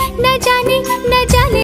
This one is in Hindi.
न जाने